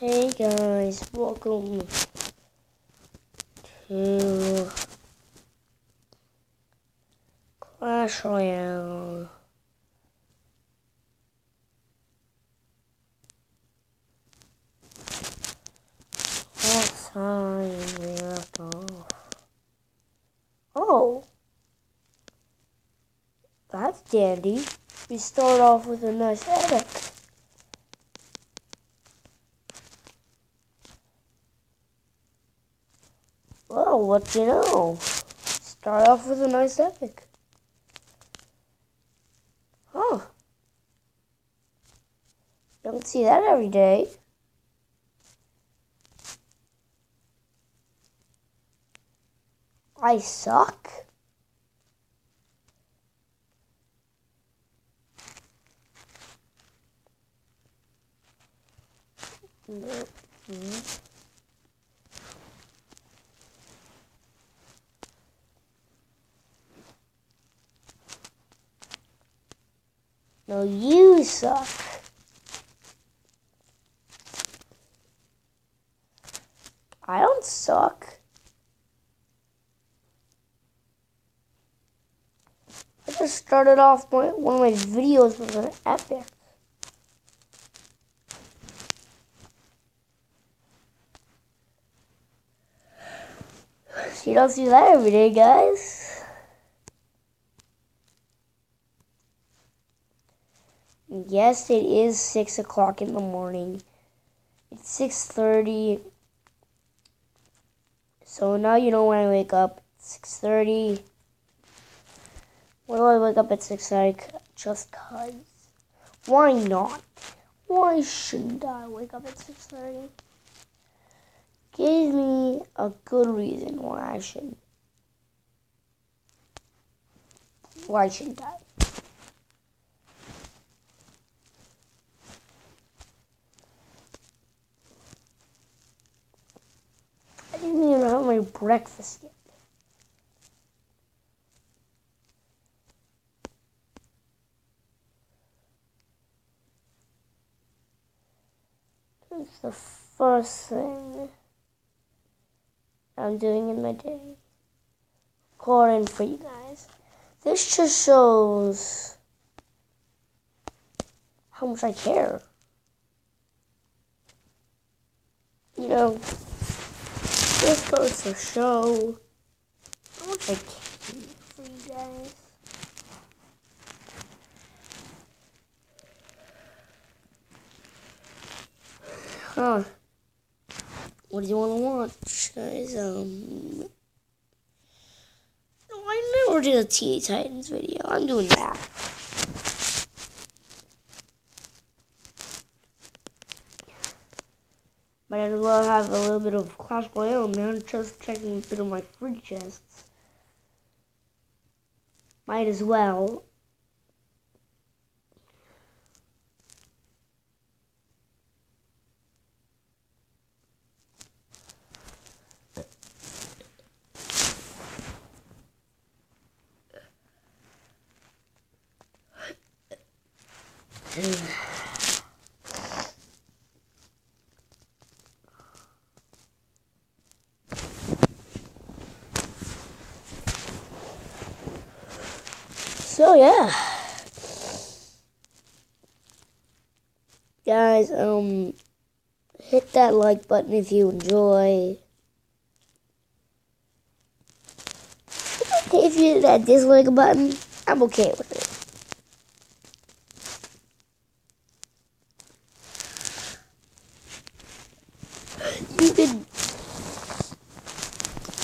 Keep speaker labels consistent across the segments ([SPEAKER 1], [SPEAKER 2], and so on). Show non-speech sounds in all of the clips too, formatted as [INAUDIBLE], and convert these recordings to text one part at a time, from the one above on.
[SPEAKER 1] Hey guys, welcome to Clash Royale. Last time we left off. Oh! That's dandy. We start off with a nice epic. Well, what do you know? Start off with a nice epic. Huh. Don't see that every day. I suck. Mm-hmm. No, you suck. I don't suck. I just started off my, one of my videos with an epic. [SIGHS] You don't see that every day, guys. Yes, it is 6 o'clock in the morning. It's 6.30. So now you know when I wake up. 6.30. Why do I wake up at 6.30? Just cause. Why not? Why shouldn't I wake up at 6.30? Give me a good reason why I shouldn't. Why shouldn't I? didn't even have my breakfast yet. It's the first thing I'm doing in my day. Recording for you guys. This just shows how much I care. You know, this goes to show how much I care for you guys. Huh. What do you want to watch, guys? Um, no, I never did a TA Titans video. I'm doing that. Might as well have a little bit of Clash Royale, man. Just checking a bit of my free chests. Might as well. So yeah. Guys, um hit that like button if you enjoy. if you hit that dislike button. I'm okay with it. You can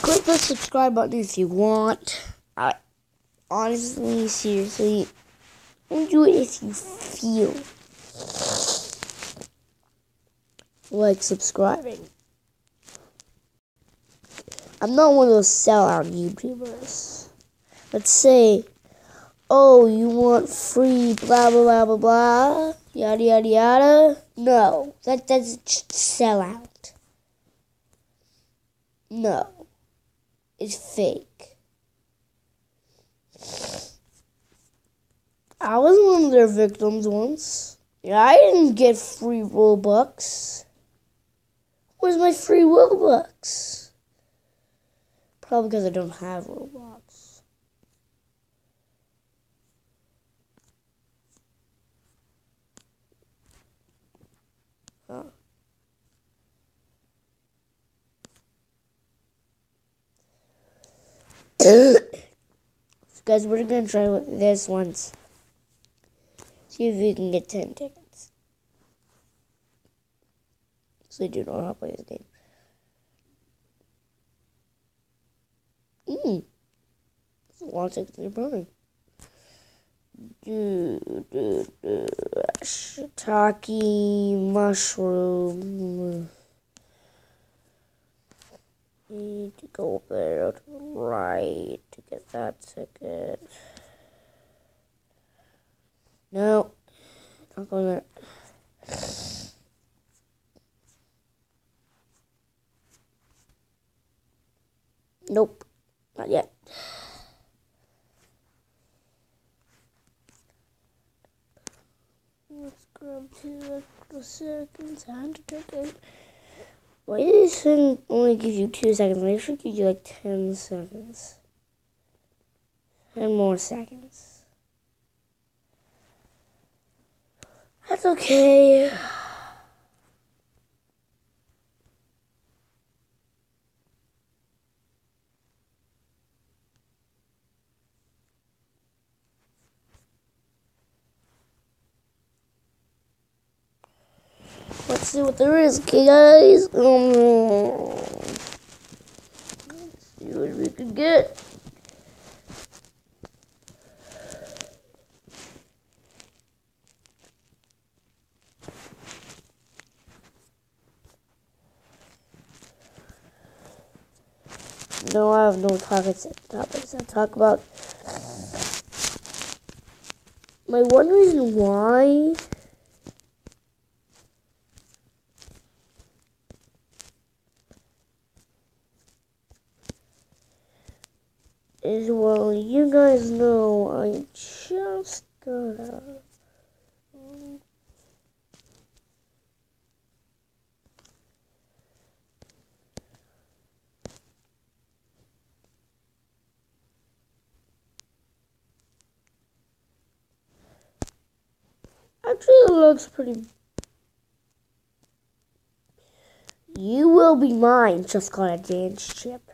[SPEAKER 1] click the subscribe button if you want. I honestly, seriously, do it if you feel like subscribing. I'm not one of those sellout YouTubers. Let's say, oh, you want free blah blah blah blah blah, yada yada yada. No, that that's sellout. No, it's fake. I was one of their victims once. Yeah, I didn't get free Robux. Where's my free Robux? Probably because I don't have Roblox. Oh. so [COUGHS] guys, we're gonna try this once. See if we can get 10 tickets. I do know how to play this game. Mmm. It's a lot of tickets in burning. Do, do, do. Shiitake mushroom. Need to go there to the right to get that ticket. No, not going there. Nope, not yet. Let's grab two extra seconds. Hand ticket. Why does this thing only give you two seconds? It should give you like ten seconds. Ten more seconds. That's okay. Let's see what there is, okay, guys. Um, see what we can get. No, I have no topics. Topics I talk about. My one reason why is well, you guys know I just got out. Actually, it looks pretty. You will be mine. Just got a dance chip.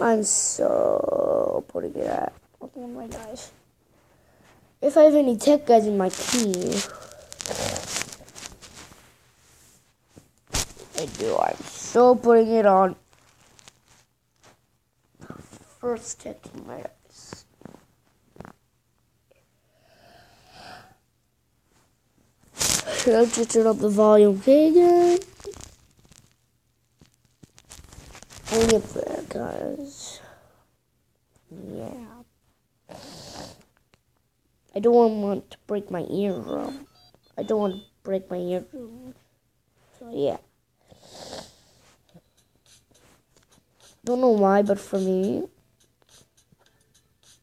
[SPEAKER 1] I'm so putting it at. Oh my gosh. If I have any tech guys in my team, I do. I'm so putting it on. First tech in my eyes. Should I just turn up the volume? Okay, guys. Only up there, guys. Yeah. I don't want to break my eardrum. I don't want to break my eardrum. So, yeah. Don't know why, but for me,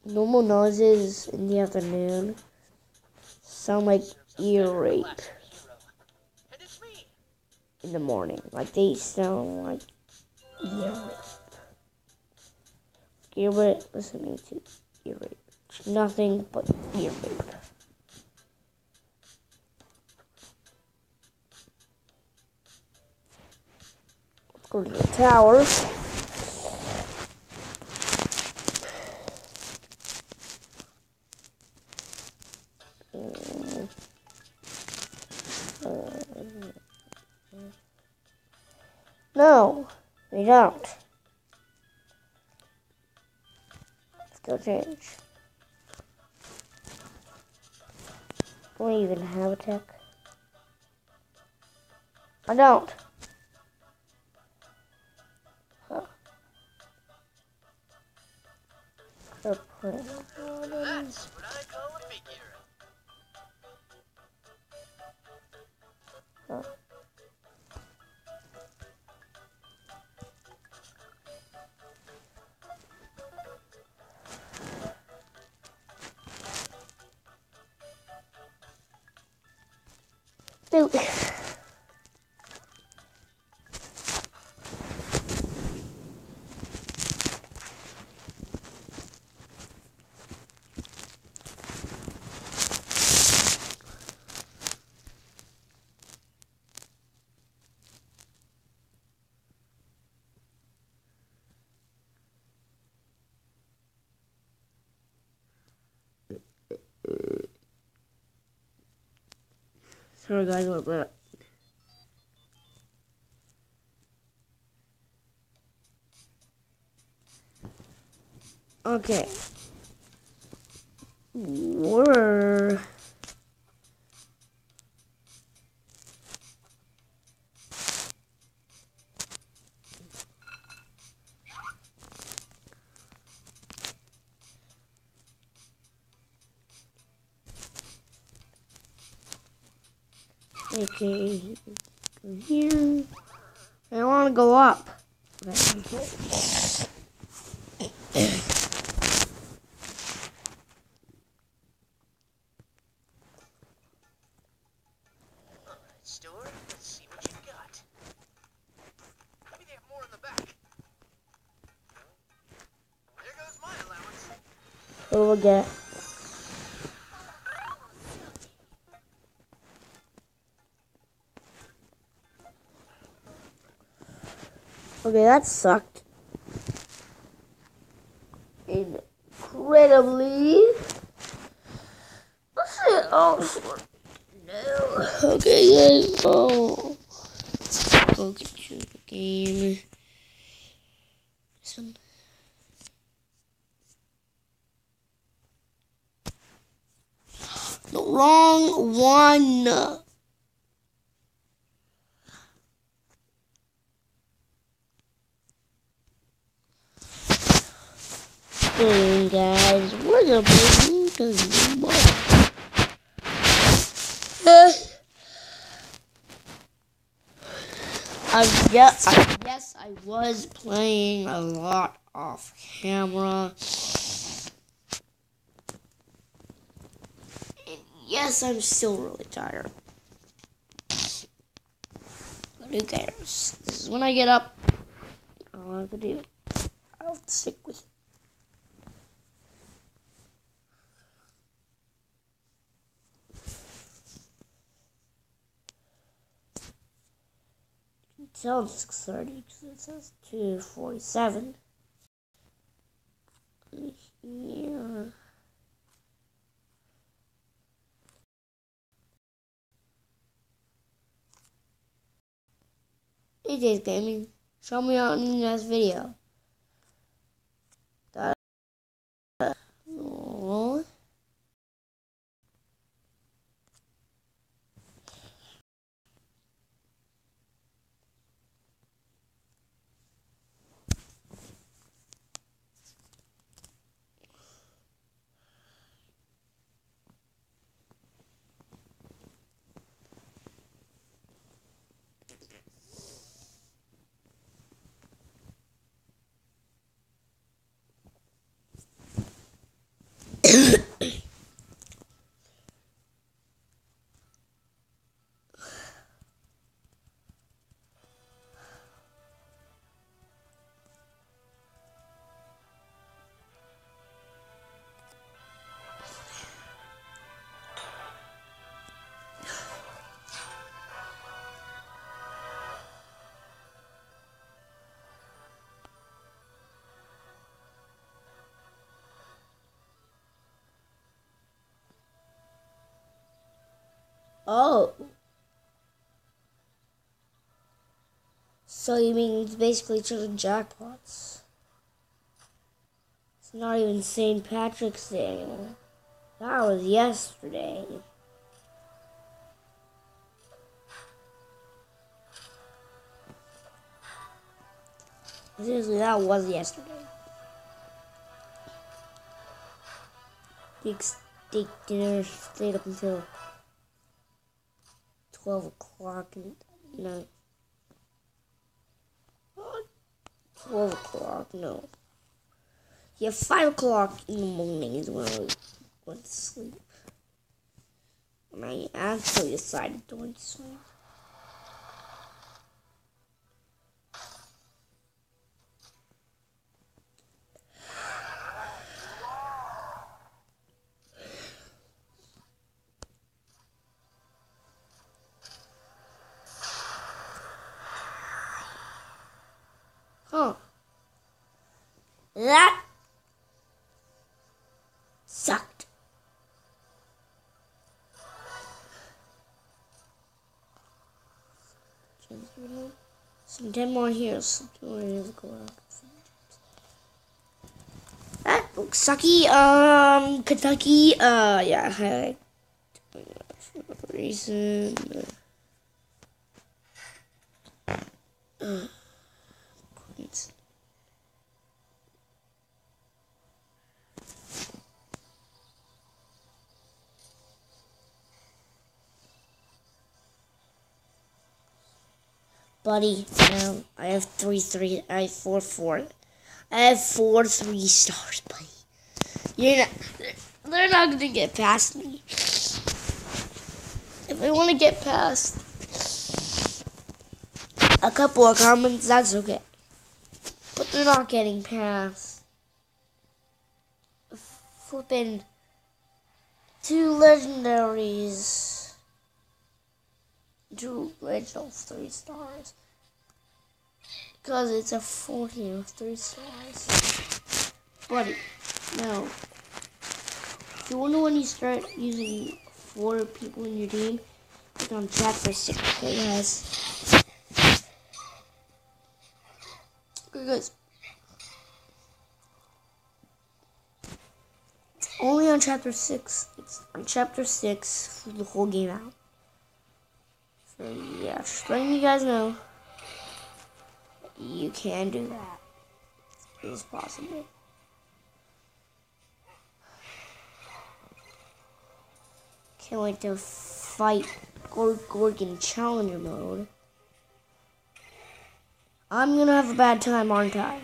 [SPEAKER 1] normal noises in the afternoon sound like ear rape in the morning. Like they sound like ear rape. Ear rape, listening to ear rape. Nothing but ear rape. Let's go to the tower. Mm. No, we don't. Let's go change. Do I even have a tech? I don't. Huh.
[SPEAKER 2] That's what I call a figure.
[SPEAKER 1] Dude. Sorry guys, about Okay. We're Okay, go here. I want to go up. Okay.
[SPEAKER 2] Store, let's see what you got. Maybe they have more in the back. There goes my allowance.
[SPEAKER 1] What do we get? Okay, that sucked. Incredibly. What's it? Oh, no. Okay, guys. Oh. Go get to the game. One. The wrong one. Hey guys, we're gonna play because I guess, I guess I was playing a lot off camera. And yes, I'm still really tired. But who cares? This is when I get up. I'll have to do. I'll stick with it. It's six thirty because it says two forty seven. Yeah. AJ's gaming. Show me out in the next video. Oh. So you mean it's basically children jackpots? It's not even St. Patrick's Day. anymore. That was yesterday. Seriously, that was yesterday. Big steak dinner stayed up until 12 o'clock no. What? 12 o'clock, no. Yeah, 5 o'clock in the morning is when I went to sleep. And I actually decided to went to sleep. Huh. That sucked. 10 more here. So that looks sucky. Um, Kentucky. Uh, yeah. I, like reason. Uh, Queens. Buddy, now I have three, three, I have four, four. I have four, three stars, buddy. You're not, they're not gonna get past me. If they want to get past a couple of comments, that's okay. But they're not getting past flipping two legendaries two original three stars. Because it's a 40 of three stars. Buddy, no. You wonder when you start using four people in your team, click on chapter 6, okay guys? Okay guys. Only on chapter 6. It's on chapter 6 for the whole game out. So yeah, just letting you guys know, you can do that. It is possible. Can't wait to fight Gorg Gorgon Challenger mode. I'm gonna have a bad time, aren't I?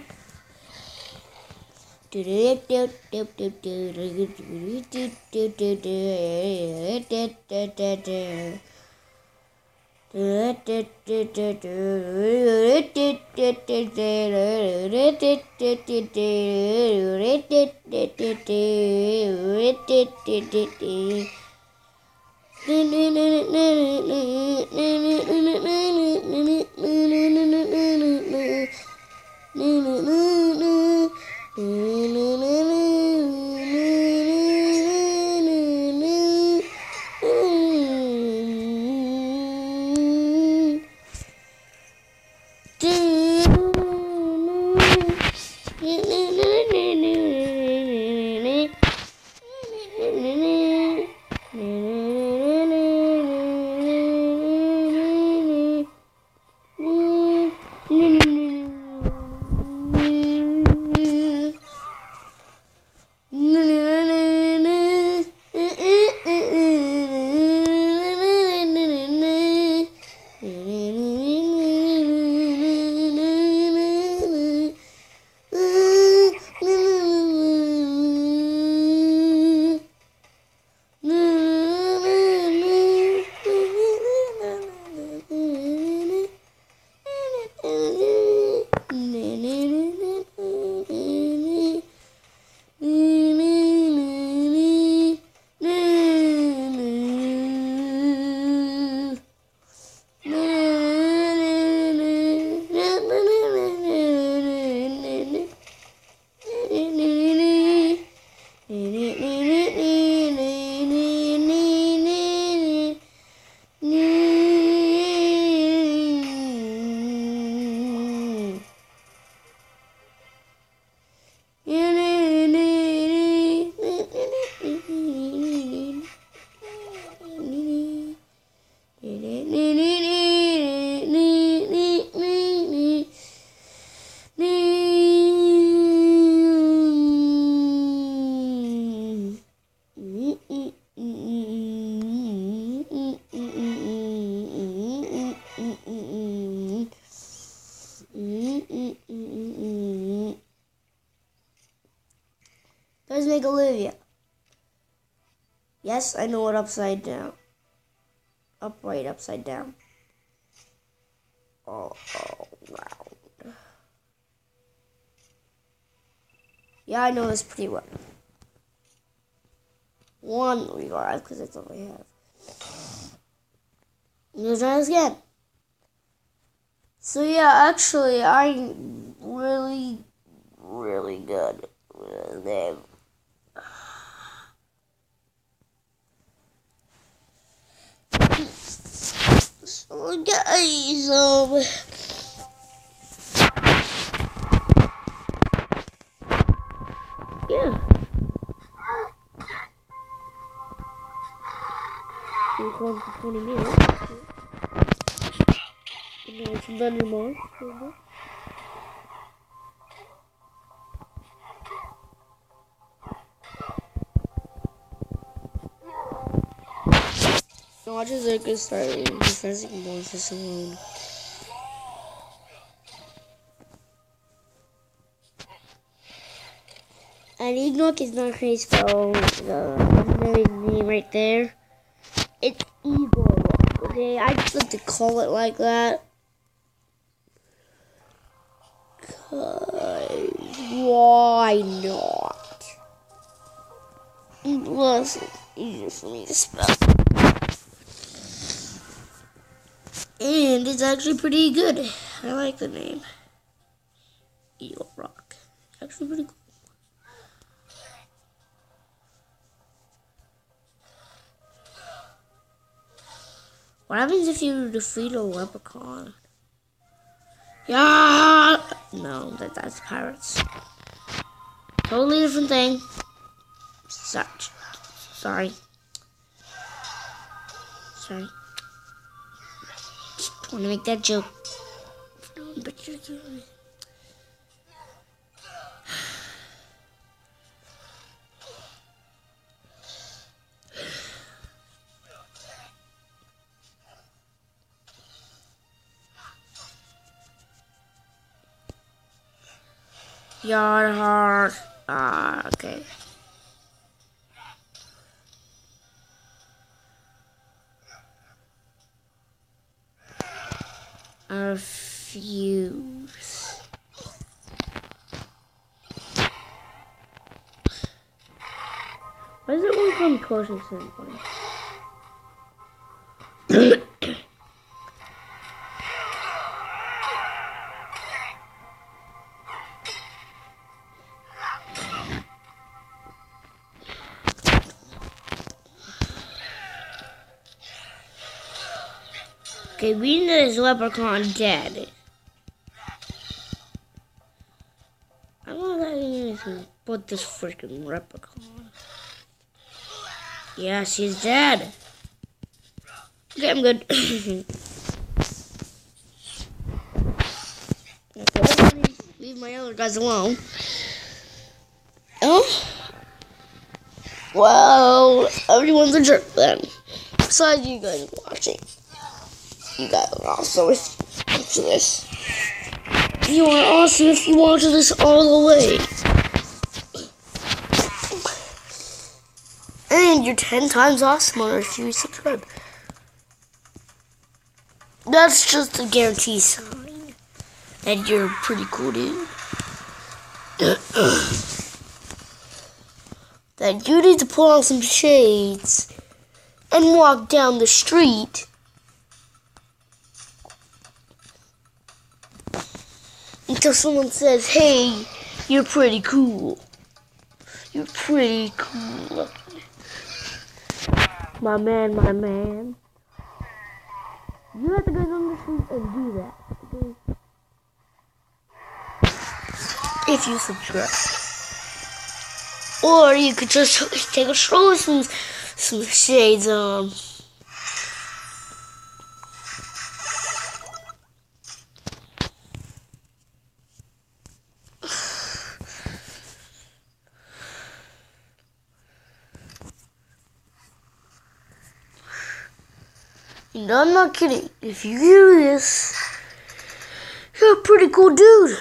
[SPEAKER 1] Olivia. Yes, I know what upside down. Upright, upside down. All, all round. Yeah, I know this pretty well. One regard, because that's all I have. Let's try this again. So yeah, actually, I'm really, really good with them. So Oh, guys, um. Yeah. We're going for 20 minutes. And then it's done as I can start defending more for someone. And Enoch is not you spell the name right there. It's Rock, okay? I just like to call it like that. Cause why not? Plus, it's easier for me to spell. And it's actually pretty good. I like the name. Eagle Rock. Actually pretty cool. What happens if you defeat a leprechaun? Yeah. No, that that's pirates. Totally different thing. Such. Sorry. Sorry. Just want to make that joke. Yard hard. Ah, okay. I refuse. Why does it want to come closer to leprechaun dead. I'm not letting anything but this freaking leprechaun. Yeah, she's dead. Okay, I'm good. [COUGHS] leave my other guys alone. Oh? Well, everyone's a jerk then. Besides you guys watching you guys are awesome if you watch this. You are awesome if you watch this all the way. And you're 10 times awesomer if you subscribe. That's just a guarantee sign that you're pretty cool, dude. that you need to pull on some shades and walk down the street until someone says, hey, you're pretty cool. You're pretty cool. My man, my man. You have to go down the street and do that. Okay? If you subscribe. Or you could just take a stroll with some, some shades on. And I'm not kidding. If you do this, you're a pretty cool dude.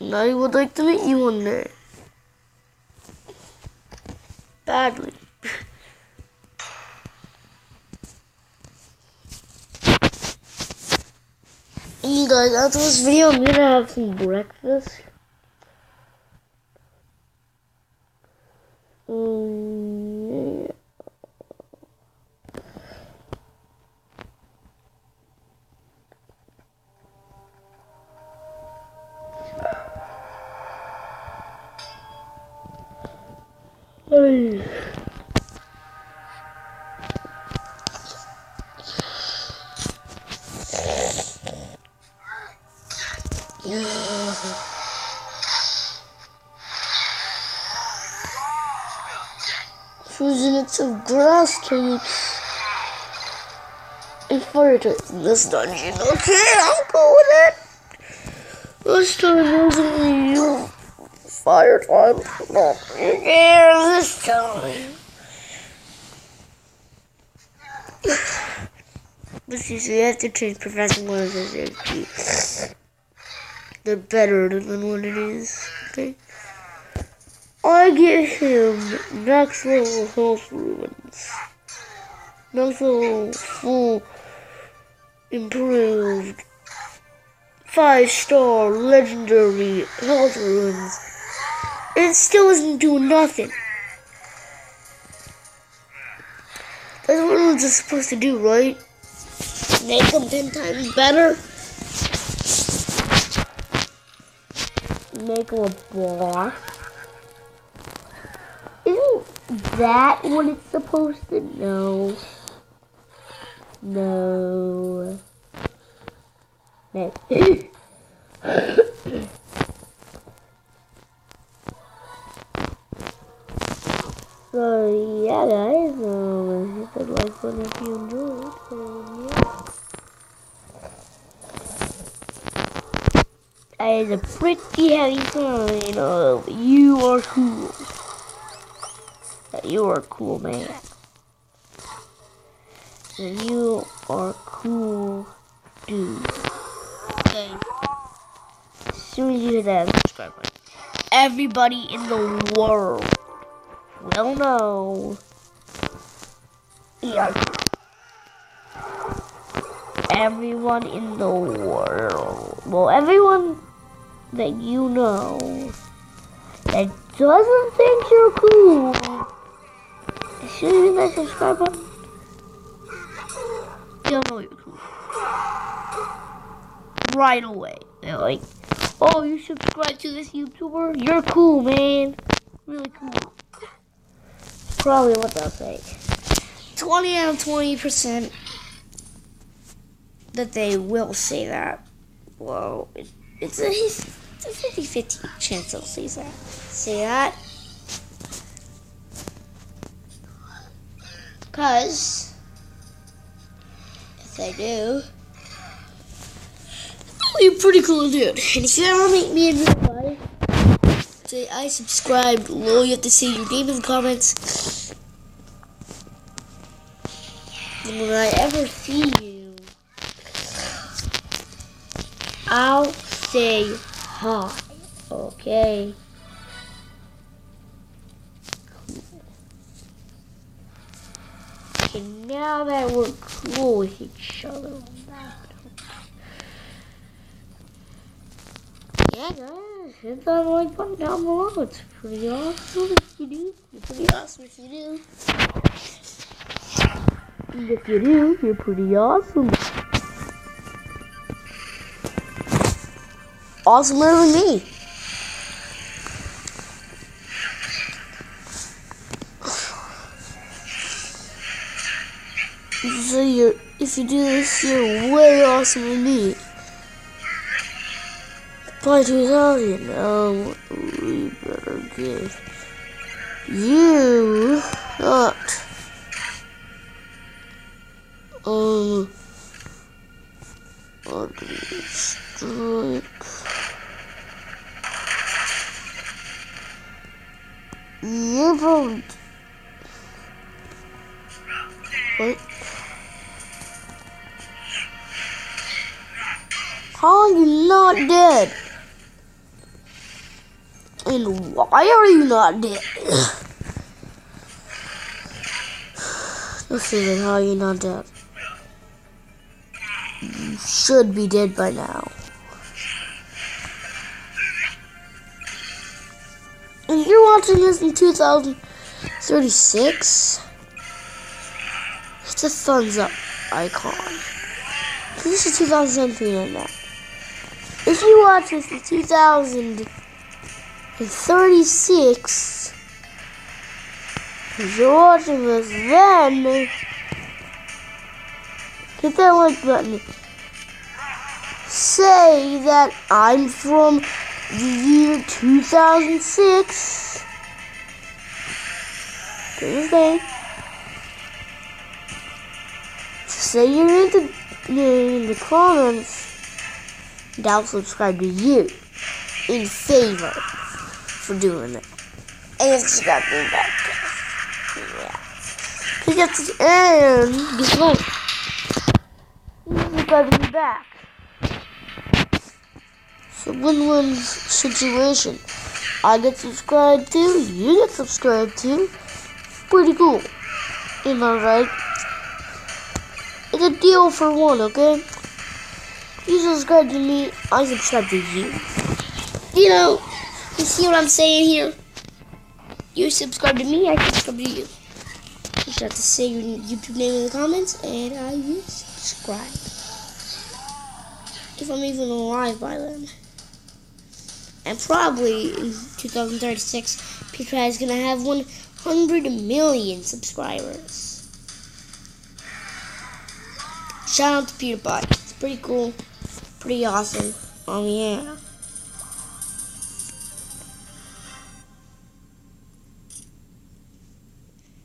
[SPEAKER 1] And I would like to meet you one day. Badly. [LAUGHS] You guys, after this video, I'm gonna have some breakfast. Mm, types in this dungeon. Okay, I'll go with it. Let's try losing the fire types. Not here this time. This is we have to change Professor Moses the better than what it is. Okay. I get him next level health ruins. Next level full improved five star legendary health ruins. It still isn't doing nothing. That's what it was supposed to do, right? Make them ten times better. Make them a boss. Isn't that what it's supposed to know? No. Next. [COUGHS] so yeah guys, um, hit the like button if you enjoyed. Um, yeah. That is a pretty heavy sign of you are cool. You are cool, man. You are cool, dude. Okay. As soon as you hit that subscribe button, everybody in the world will know. Yeah. Everyone in the world. Well, everyone that you know that doesn't think you're cool. As you hit that subscribe button, you'll know you're cool. Right away. They're like, oh, you subscribe to this YouTuber? You're cool, man. Really cool. Probably what they'll say. 20 out of 20% that they will say that. It, it's a, it's a 50 50 chance they'll say that. Say that. Because if they do, you're pretty cool dude. And if you ever meet me in real life, say I subscribed. Well, you have to say your name in the comments. And when I ever see you, I'll say hi. Okay. Now that we're cool with each other, yeah, guys, hit that like button down below. It's pretty awesome if you do. It's pretty awesome if you do. And if you do, you're pretty awesome. Awesomer than me. So you're, if you do this, you're way awesome than me. By 2000, um, we better give you not, um, ugly strike. You vote. Not dead? And why are you not dead? [SIGHS] Let's see how are you not dead? You should be dead by now. If you're watching this in 2036, it's a thumbs up icon. This is 2017 right now. If you watch this in 2036, if you're watching this then, hit that like button. Say that I'm from the year 2006. Okay. Say you're in the in the comments. I'll subscribe to you in favor for doing it. And subscribe to me back. Yeah. Cause that's and guess what? Subscribe to me back. It's a win-win situation. I get subscribed to, you get subscribed to. Pretty cool. Am I right? It's a deal for one, okay? You subscribe to me, I subscribe to you. You know, you see what I'm saying here? You subscribe to me, I subscribe to you. You just have to say your YouTube name in the comments, and I will subscribe. If I'm even alive by then. And probably in 2036, PewDiePie is gonna have 100 million subscribers. Shout out to PewDiePie. It's pretty cool, pretty awesome. Um, yeah.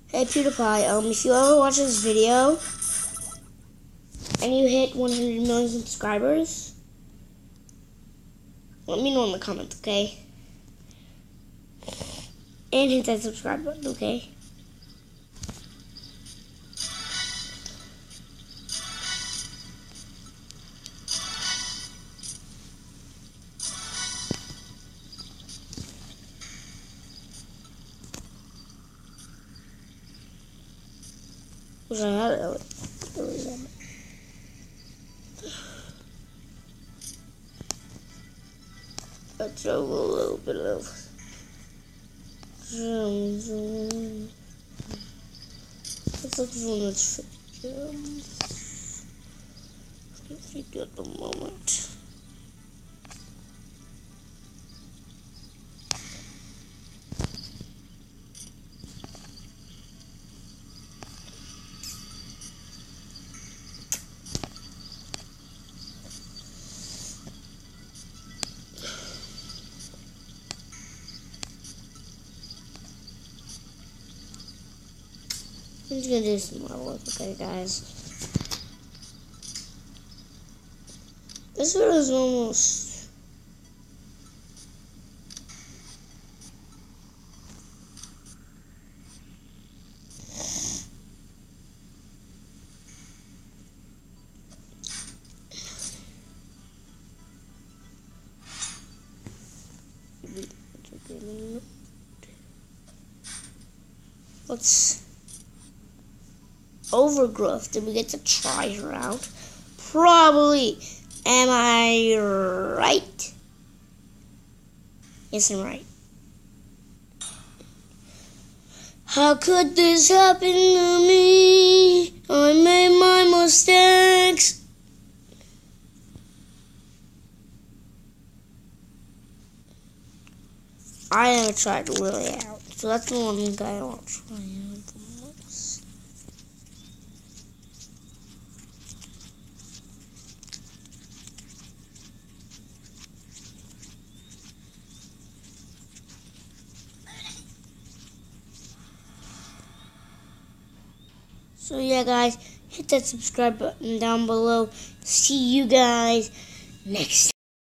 [SPEAKER 1] Hey PewDiePie, um, if you ever watch this video and you hit 100 million subscribers, let me know in the comments, okay? And hit that subscribe button, okay? Wish I had it. I drove a little bit of. Let's look for this gems. Let's see at the moment. Just gonna do some more work, okay, guys? This one is almost. Let's overgrowth. Did we get to try her out? Probably. Am I right? Yes, I'm right. How could this happen to me? I made my mistakes. I never tried Lily out, so that's the one guy I want to try out the most. So yeah, guys, hit that subscribe button down below. See you guys next time.